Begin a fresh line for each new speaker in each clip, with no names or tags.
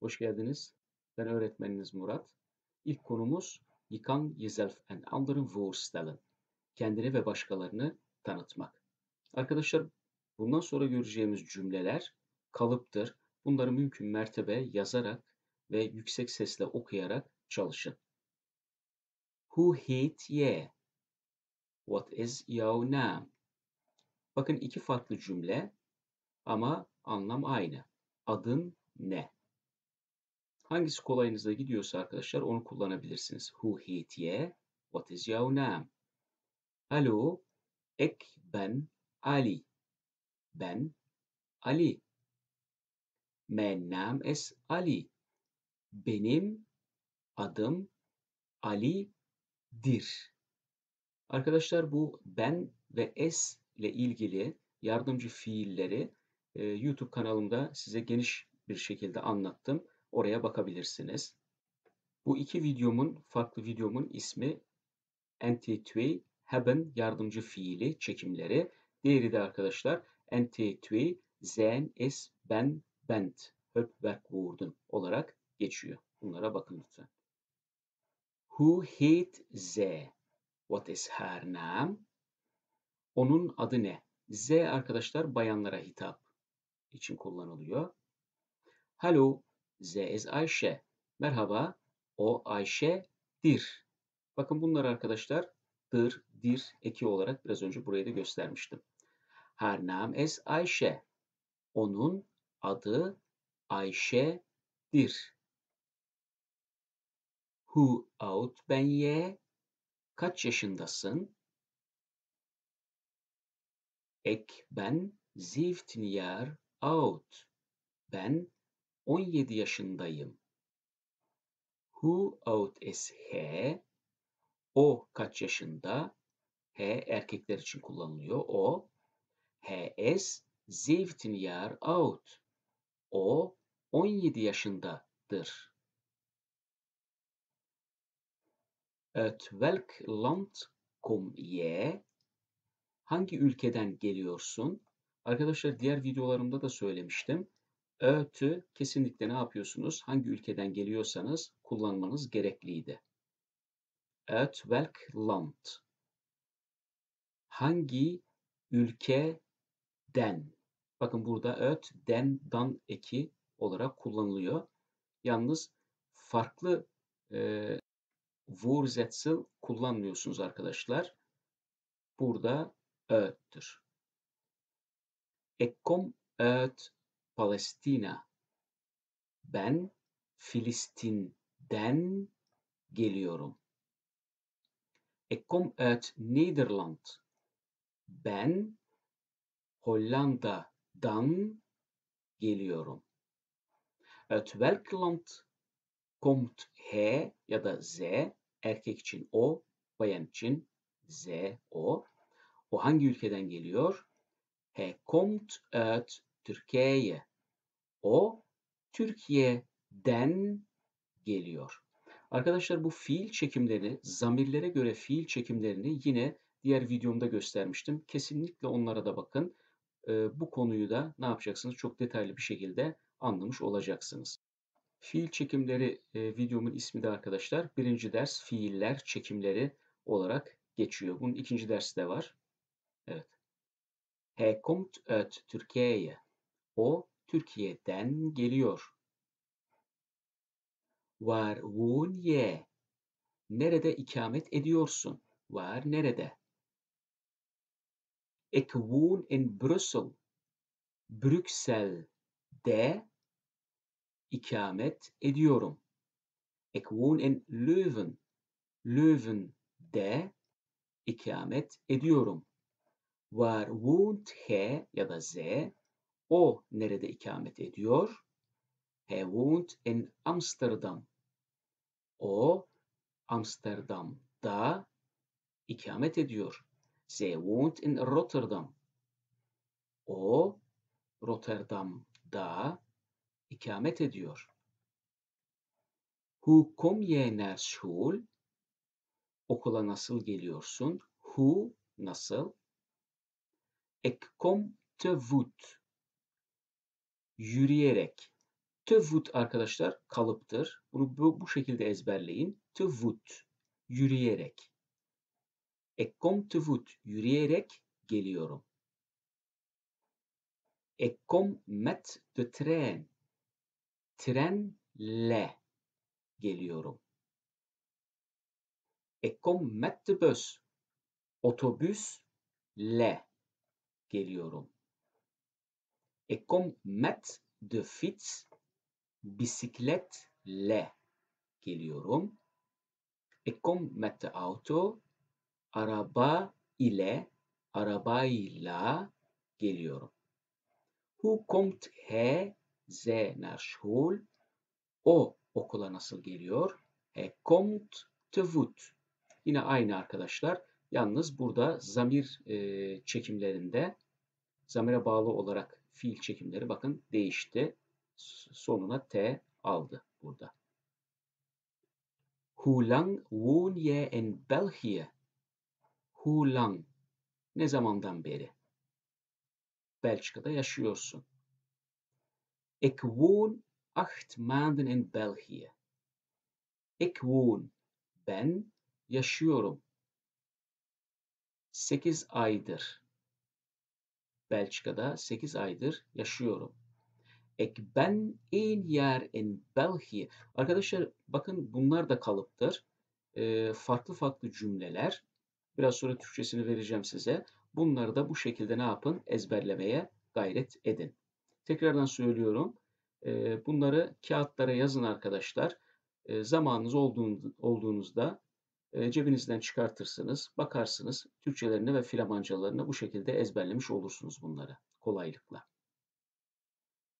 Hoş geldiniz. Ben öğretmeniniz Murat. İlk konumuz "Je kan jezelf en anderen voorstellen." Kendini ve başkalarını tanıtmak. Arkadaşlar bundan sonra göreceğimiz cümleler kalıptır. Bunları mümkün mertebe yazarak ve yüksek sesle okuyarak çalışın. Hoe heet je? What is your name? Bakın iki farklı cümle ama anlam aynı. Adın ne? Hangisi kolayınıza gidiyorsa arkadaşlar onu kullanabilirsiniz. Who je? What is your name? Hallo, ik ben Ali. Ben Ali. Mijn naam is Ali. Benim adım Ali'dir. Arkadaşlar bu ben ve es ile ilgili yardımcı fiilleri YouTube kanalımda size geniş bir şekilde anlattım. Oraya bakabilirsiniz. Bu iki videomun, farklı videomun ismi NT2 haben yardımcı fiili çekimleri. Diğeri de arkadaşlar NT2 zijn is ben bent Hauptwerkwoorden olarak geçiyor. Bunlara bakın lütfen. Who heet ze? What is her name? Onun adı ne? Z arkadaşlar bayanlara hitap için kullanılıyor. Hello, Z is Ayşe. Merhaba, o Ayşe'dir. Bakın bunlar arkadaşlar dır, dir eki olarak biraz önce buraya da göstermiştim. Her name is Ayşe. Onun adı Ayşe'dir. Hoe oud ben je? Kaç yaşındasın? Ik ben 17 jaar oud. Ben 17 yaşındayım. Who oud is he? O kaç yaşında? He erkekler için kullanılıyor. O. He is 17 jaar oud. O 17 yaşındadır. Uit welk land kom je? Hangi ülkeden geliyorsun? Arkadaşlar diğer videolarımda da söylemiştim. Ötü kesinlikle ne yapıyorsunuz? Hangi ülkeden geliyorsanız kullanmanız gerekliydi. Uit welk land? Hangi ülkeden? Bakın burada öt, den, dan eki olarak kullanılıyor. Yalnız farklı e, Wurzetzel kullanmıyorsunuz arkadaşlar. Burada öttür. Ik kom uit Palestina. Ben Filistin'den geliyorum. Ik kom uit Nederland. Ben Hollanda'dan geliyorum. Uit welk land komt he ya da z erkek için o, bayan için z o. O hangi ülkeden geliyor? He komt uit Türkiye. O Türkiye'den geliyor. Arkadaşlar bu fiil çekimlerini, zamirlere göre fiil çekimlerini yine diğer videomda göstermiştim. Kesinlikle onlara da bakın. Ee, bu konuyu da ne yapacaksınız? Çok detaylı bir şekilde anlamış olacaksınız. Fiil çekimleri e, videomun ismi de arkadaşlar birinci ders fiiller çekimleri olarak geçiyor. Bunun ikinci dersi de var. Evet. He kommt uit Türkiye. O Türkiye'den geliyor. Waar woon je? Nerede ikamet ediyorsun? Waar nerede? Ik woon in Brussel. Brüksel'de ikamet ediyorum. Ik woon in Leuven. Leuven'de ikamet ediyorum. Waar woont he ya da ze? O nerede ikamet ediyor? He woont in Amsterdam. O Amsterdam'da ikamet ediyor. Ze woont in Rotterdam. O Rotterdam'da ikamet ediyor. Hoe kom je naar school? Okula nasıl geliyorsun? Hoe nasıl? Ik kom te voet. Yürüyerek. Tövut arkadaşlar kalıptır. Bunu bu, bu şekilde ezberleyin. Tövut yürüyerek. Ekkom tövut yürüyerek geliyorum. Ekkom met de tren. Trenle geliyorum. Ekkom met de bus. Otobüsle geliyorum. Ekkom met de fiets bisikletle geliyorum. Ik kom met de auto, araba ile, arabayla geliyorum. Hoe komt hij, ze school? O okula nasıl geliyor? Hij komt te voet. Yine aynı arkadaşlar. Yalnız burada zamir e, çekimlerinde zamire bağlı olarak fiil çekimleri bakın değişti sonuna T aldı burada. Hoe lang woon je in België? Hoe lang? Ne zamandan beri? Belçika'da yaşıyorsun. Ik woon acht maanden in België. Ik woon. Ben yaşıyorum. Sekiz aydır. Belçika'da sekiz aydır yaşıyorum. Ik ben één jaar in België. Arkadaşlar bakın bunlar da kalıptır. E, farklı farklı cümleler. Biraz sonra Türkçesini vereceğim size. Bunları da bu şekilde ne yapın? Ezberlemeye gayret edin. Tekrardan söylüyorum. E, bunları kağıtlara yazın arkadaşlar. E, zamanınız olduğunuzda cebinizden çıkartırsınız, bakarsınız. Türkçelerini ve Flamancalarını bu şekilde ezberlemiş olursunuz bunları kolaylıkla.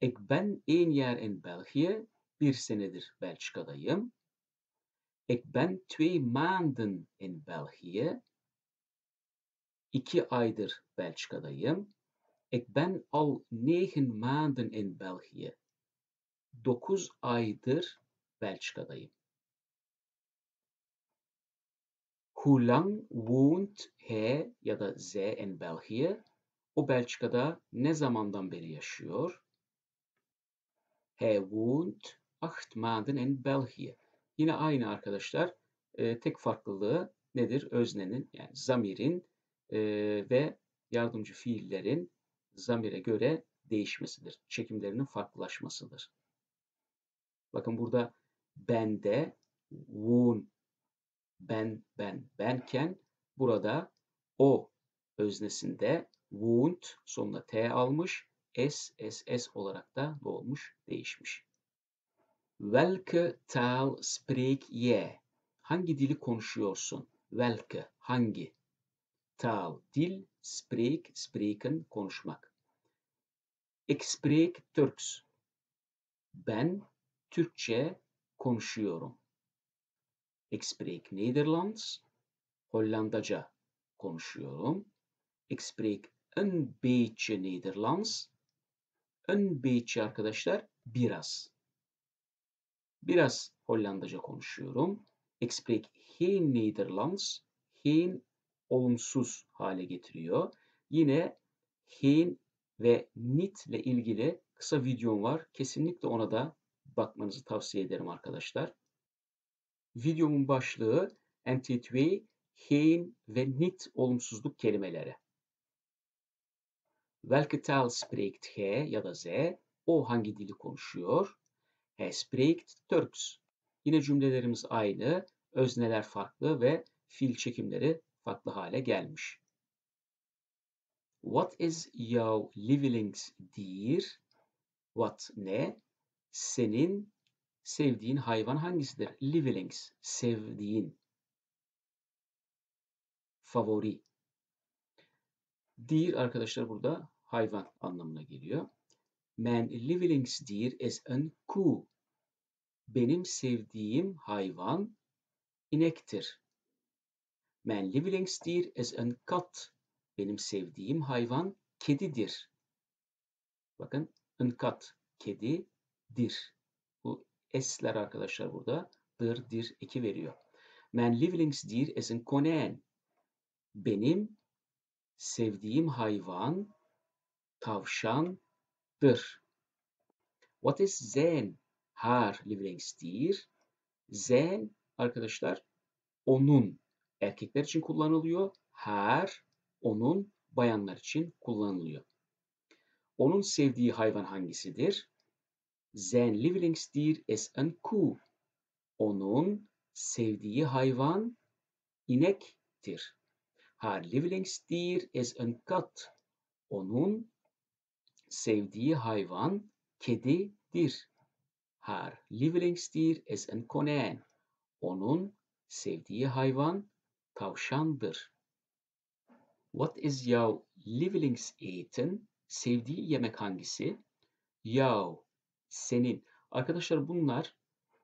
Ik ben één jaar in België. Bir senedir Belçika'dayım. Ik ben twee maanden in België. İki aydır Belçika'dayım. Ik ben al negen maanden in België. Dokuz aydır Belçika'dayım. Hoe lang woont hij ya da ze in België? O Belçika'da ne zamandan beri yaşıyor? Hij woont acht maanden in België. Yine aynı arkadaşlar. E, tek farklılığı nedir? Öznenin yani zamirin e, ve yardımcı fiillerin zamire göre değişmesidir. Çekimlerinin farklılaşmasıdır. Bakın burada bende, woon, ben, ben, benken burada o öznesinde woont sonuna t almış S, S, S olarak da ne olmuş? Değişmiş. Welke taal spreek je? Hangi dili konuşuyorsun? Welke, hangi? Taal, dil, spreek, spreken, konuşmak. Ik spreek Turks. Ben Türkçe konuşuyorum. Ik spreek Nederlands. Hollandaca konuşuyorum. Ik spreek een beetje Nederlands. Een beetje arkadaşlar biraz. Biraz Hollandaca konuşuyorum. Ik spreek geen Nederlands. Geen olumsuz hale getiriyor. Yine geen ve nit ile ilgili kısa videom var. Kesinlikle ona da bakmanızı tavsiye ederim arkadaşlar. Videomun başlığı NT2 geen ve nit olumsuzluk kelimeleri. Welke taal spreekt hij ya da ze? O hangi dili konuşuyor? Hij spreekt Turks. Yine cümlelerimiz aynı, özneler farklı ve fiil çekimleri farklı hale gelmiş. What is your lievelingsdier? What ne? Senin sevdiğin hayvan hangisidir? Lievelings, sevdiğin. Favori. Dier arkadaşlar burada hayvan anlamına geliyor. Mijn lievelingsdier is een koe. Benim sevdiğim hayvan inektir. Mijn lievelingsdier is een kat. Benim sevdiğim hayvan kedidir. Bakın, een kat, kedi, dir. Esler arkadaşlar burada. Dır, dir, iki veriyor. Mijn lievelingsdier is een konijn. Benim sevdiğim hayvan tavşandır. What is sein haar Lieblingsstier? Sein arkadaşlar onun erkekler için kullanılıyor. Her onun bayanlar için kullanılıyor. Onun sevdiği hayvan hangisidir? Sein Lieblingsstier ist ein Kuh. Onun sevdiği hayvan inektir. Haar Lieblingsstier ist ein Kat. Onun sevdiği hayvan kedidir. Haar Lieblingsstier ist ein Konijn. Onun sevdiği hayvan tavşandır. What is your Lieblingseten? Sevdiği yemek hangisi? Yav, senin. Arkadaşlar bunlar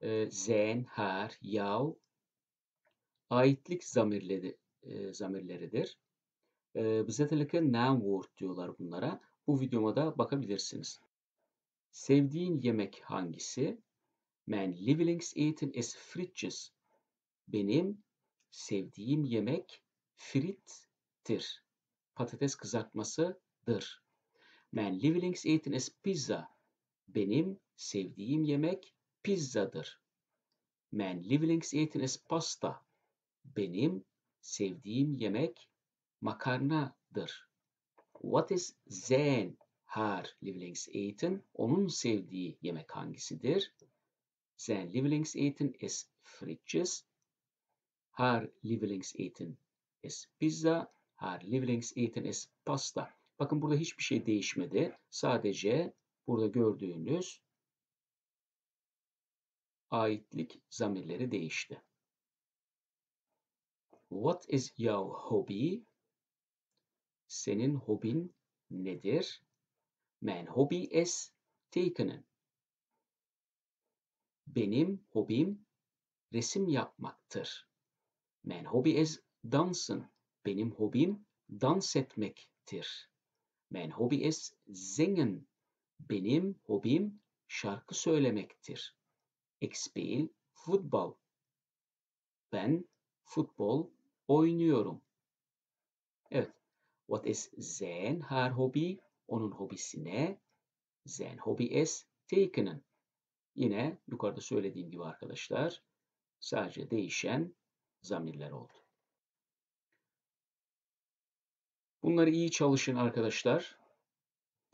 e, zen, her, yav aitlik zamirleri, e, zamirleridir. E, Bezettelike noun word diyorlar bunlara. Bu videoma da bakabilirsiniz. Sevdiğin yemek hangisi? Mein Lieblingseten ist Frittjes. Benim sevdiğim yemek frittir. Patates kızartmasıdır. Mein Lieblingseten ist Pizza. Benim sevdiğim yemek pizzadır. Mein Lieblingseten ist Pasta. Benim sevdiğim yemek makarnadır. What is sein haar Lieblingseten? Onun sevdiği yemek hangisidir? Sein Lieblingseten ist Frittjes. Haar Lieblingseten ist Pizza. Haar Lieblingseten ist Pasta. Bakın burada hiçbir şey değişmedi. Sadece burada gördüğünüz aitlik zamirleri değişti. What is your hobby? Senin hobin nedir? Mein Hobby ist tekenen. Benim hobim resim yapmaktır. Mein Hobby ist dansen. Benim hobim dans etmektir. Mein Hobby ist singen. Benim hobim şarkı söylemektir. Ik speel voetbal. Ben futbol oynuyorum. Evet. What is zijn haar hobby? Onun hobisi ne? Zijn hobby is tekenen. Yine yukarıda söylediğim gibi arkadaşlar sadece değişen zamirler oldu. Bunları iyi çalışın arkadaşlar.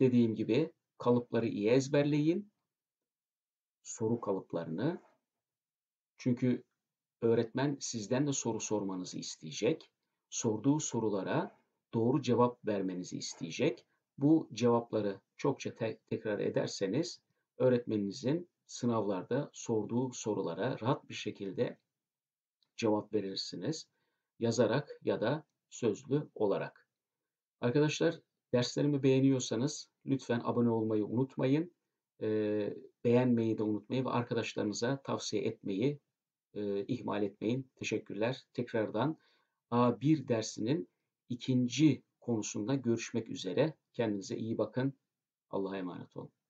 Dediğim gibi kalıpları iyi ezberleyin. Soru kalıplarını. Çünkü öğretmen sizden de soru sormanızı isteyecek. Sorduğu sorulara doğru cevap vermenizi isteyecek. Bu cevapları çokça te tekrar ederseniz öğretmeninizin sınavlarda sorduğu sorulara rahat bir şekilde cevap verirsiniz. Yazarak ya da sözlü olarak. Arkadaşlar derslerimi beğeniyorsanız lütfen abone olmayı unutmayın. Ee, beğenmeyi de unutmayın ve arkadaşlarınıza tavsiye etmeyi e, ihmal etmeyin. Teşekkürler. Tekrardan A1 dersinin ikinci konusunda görüşmek üzere. Kendinize iyi bakın. Allah'a emanet olun.